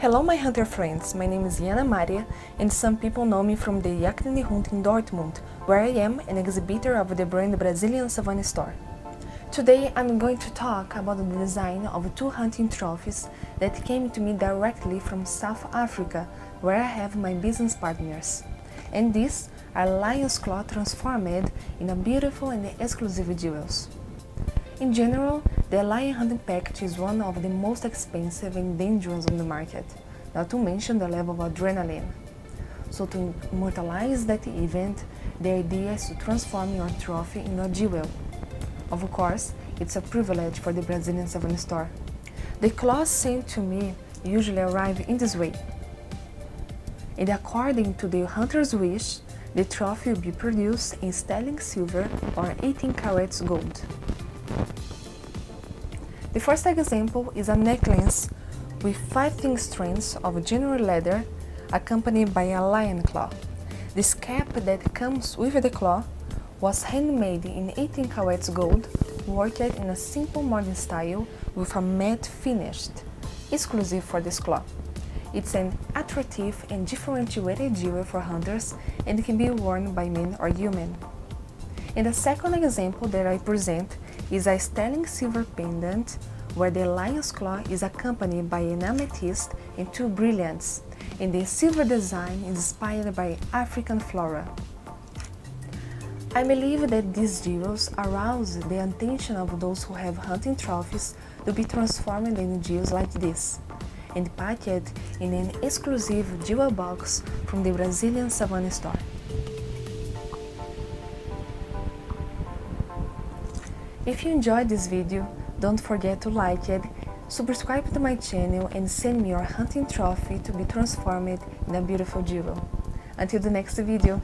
Hello my hunter friends, my name is Jana Maria and some people know me from the Jagd & Hund in Dortmund, where I am an exhibitor of the brand Brazilian Savannah store. Today I'm going to talk about the design of two hunting trophies that came to me directly from South Africa, where I have my business partners. And these are lion's claw transformed in a beautiful and exclusive jewels. In general, the lion hunting package is one of the most expensive and dangerous on the market, not to mention the level of adrenaline. So to immortalize that event, the idea is to transform your trophy in a jewel. Of course, it's a privilege for the Brazilian Savannah store. The claws sent to me usually arrive in this way. And according to the hunter's wish, the trophy will be produced in sterling silver or 18 carats gold. The first example is a necklace with five thin strands of genuine leather accompanied by a lion claw. This cap that comes with the claw was handmade in 18 carats gold, worked in a simple modern style with a matte finish, exclusive for this claw. It's an attractive and differentiated jewel for hunters and can be worn by men or women. In the second example that I present is a sterling silver pendant where the lion's claw is accompanied by an amethyst and two brilliants, and the silver design is inspired by African flora. I believe that these jewels arouse the attention of those who have hunting trophies to be transformed into jewels like this, and packed in an exclusive jewel box from the Brazilian Savannah store. If you enjoyed this video, don't forget to like it, subscribe to my channel and send me your hunting trophy to be transformed in a beautiful jewel. Until the next video!